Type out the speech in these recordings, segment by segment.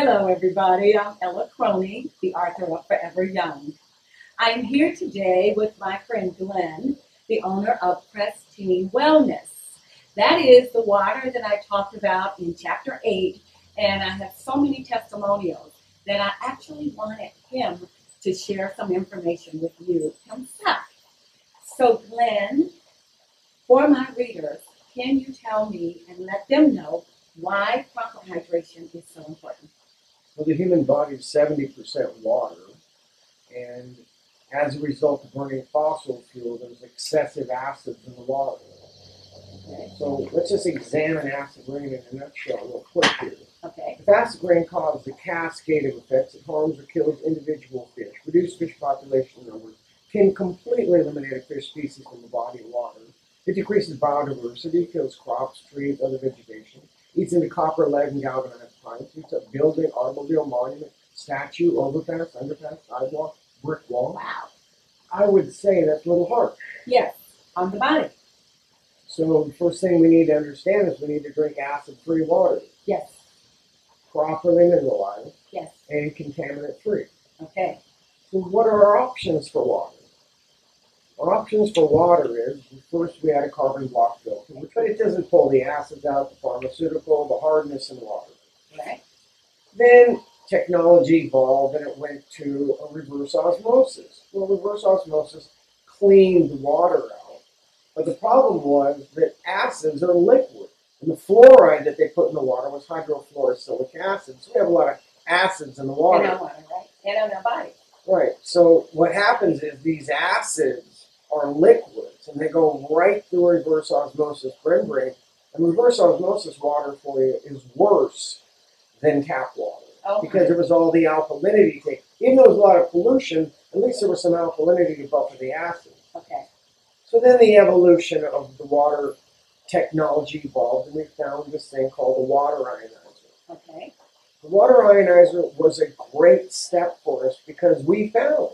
Hello, everybody. I'm Ella Croney, the author of Forever Young. I'm here today with my friend Glen, the owner of Pristine Wellness. That is the water that I talked about in chapter 8, and I have so many testimonials that I actually wanted him to share some information with you himself. So, Glen, for my readers, can you tell me and let them know why proper hydration is so important? Well, the human body is 70% water, and as a result of burning fossil fuel, there's excessive acids in the water. Okay. So let's just examine acid rain in a nutshell real quick here. Okay. If acid rain causes a cascade of effects, it harms or kills individual fish, reduces fish population numbers, can completely eliminate a fish species from the body of water. It decreases biodiversity, kills crops, trees, other vegetation, eats into copper, lead, and galvanized eats up building, automobile, monument, statue, overpass, underpass, sidewalk, brick wall. Wow. I would say that's a little harsh. Yes, on the body. So the first thing we need to understand is we need to drink acid-free water, Yes. properly mineralized Yes. and contaminant-free. Okay. So what are our options for water? Our options for water is first we add a carbon block filter, but it doesn't pull the acids out, the pharmaceutical, the hardness in water. Right. Then technology evolved and it went to a reverse osmosis. Well, reverse osmosis cleaned the water out, but the problem was that acids are liquid, and the fluoride that they put in the water was hydrofluorosilicic acid. So we have a lot of acids in the In water. our water, right? And on our body. Right. So what happens is these acids are liquids and they go right through reverse osmosis membrane. And reverse osmosis water for you is worse than tap water Okay. because it was all the alkalinity take. Even though there was a lot of pollution, at least there was some alkalinity to buffer the acid. Okay. So then the evolution of the water technology evolved and we found this thing called the water ionizer. Okay. The water ionizer was a great step for us because we found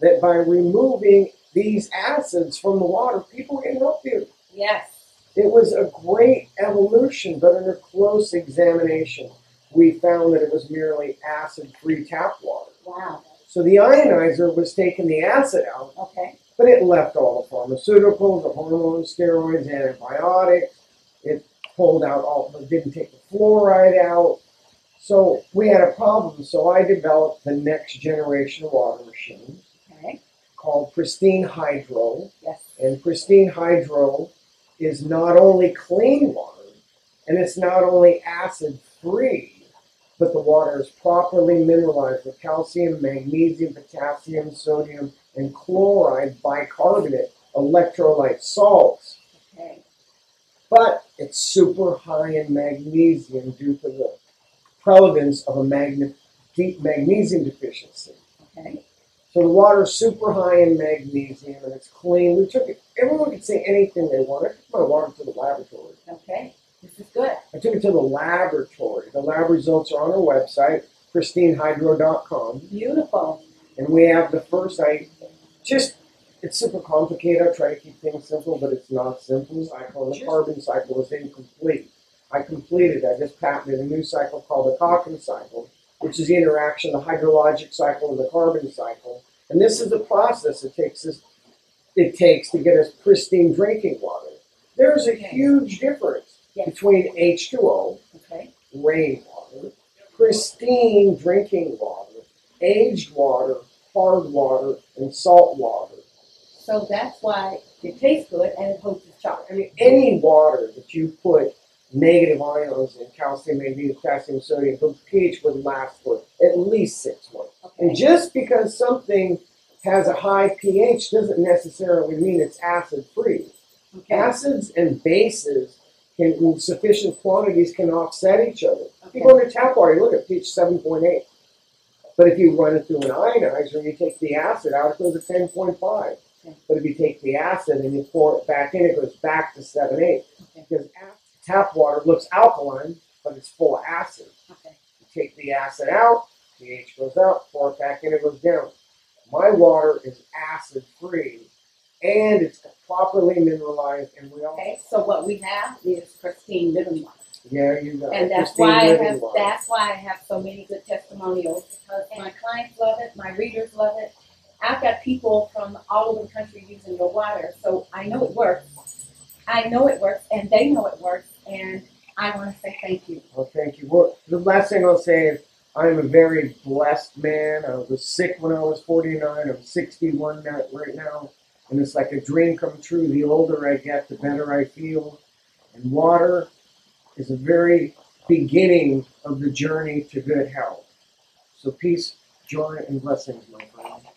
that by removing these acids from the water, people were getting healthier. Yes. It was a great evolution, but under close examination, we found that it was merely acid-free tap water. Wow. So the ionizer was taking the acid out, Okay. but it left all the pharmaceuticals, the hormones, steroids, antibiotics. It pulled out all, but didn't take the fluoride out. So we had a problem. So I developed the next generation of water machine Okay. called Pristine Hydro. Yes. And Pristine Hydro is not only clean water, and it's not only acid free, but the water is properly mineralized with calcium, magnesium, potassium, sodium, and chloride bicarbonate electrolyte salts. Okay. But it's super high in magnesium due to the prevalence of a magne- deep magnesium deficiency. Okay. So the water is super high in magnesium and it's clean. We took it, everyone could say anything they want. I took my water to the laboratory. Okay. This is good. I took it to the laboratory. The lab results are on our website, pristinehydro.com. Beautiful. And we have the first, I just, it's super complicated. I try to keep things simple, but it's not simple. Cycle, and the carbon cycle is incomplete. I completed, I just patented a new cycle called the Cochrane cycle, which is the interaction of the hydrologic cycle and the carbon cycle. And this is the process it takes us, it takes to get us pristine drinking water. There's a huge difference Yes. between H2O, Okay. rainwater, pristine drinking water, aged water, hard water, and salt water. So that's why it tastes good and it holds its charge. I mean, any water that you put negative ions in, calcium, magnesium, potassium, sodium, the pH would last for at least six months. And just because something has a high pH doesn't necessarily mean it's acid free. Okay. Acids and bases can, in sufficient quantities, can offset each other. If Okay. you go into tap water, you look at pH 7.8. But if you run it through an ionizer and you take the acid out, it goes to 10.5. Okay. But if you take the acid and you pour it back in, it goes back to 7.8. Okay. Because tap water looks alkaline, but it's full of acid. Okay. You take the acid out, pH goes up, pour it back in, it goes down. My water is acid free and it's properly mineralized and we all Okay. So what we have is pristine living water. Yeah, you got And that's Pristine why I Living have Water. that's why I have so many good testimonials because my clients love it, my readers love it. I've got people from all over the country using your water, so I know it works. I know it works, and they know it works, and I want to say thank you. Well, thank you. Well, the last thing I'll say is I'm a very blessed man. I was sick when I was 49. I'm 61 now, right now. And it's like a dream come true. The older I get, the better I feel. And water is a very beginning of the journey to good health. So peace, joy, and blessings, my friend.